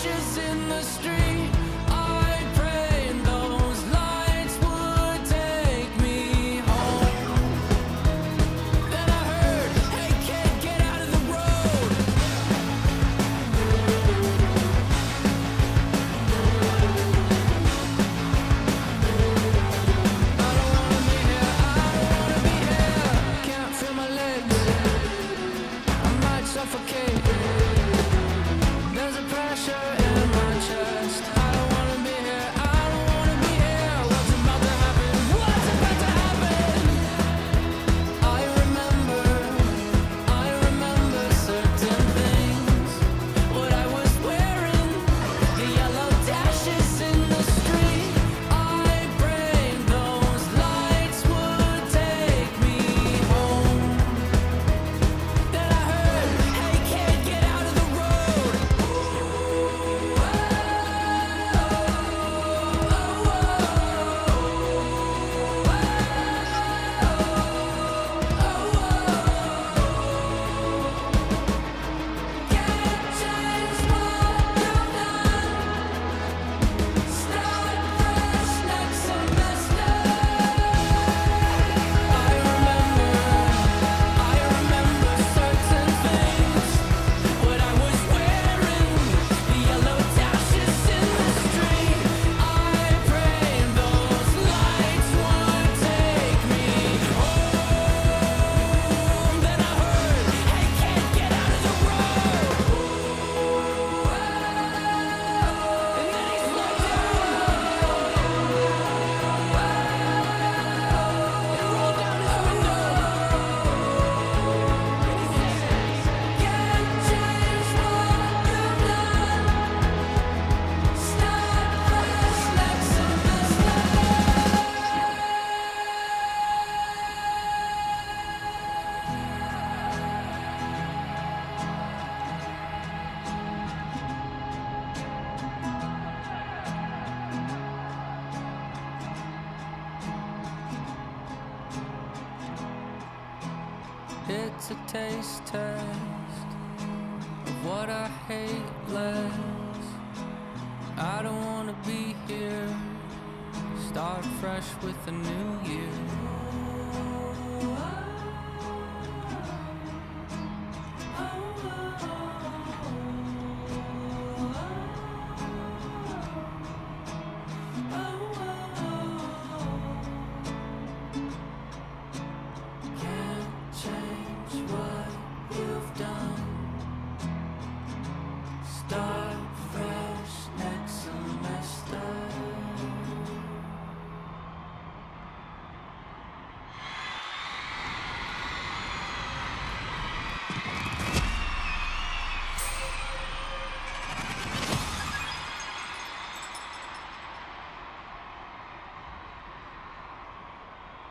ashes in the street It's a taste test of what I hate less. I don't wanna be here. Start fresh with a new year.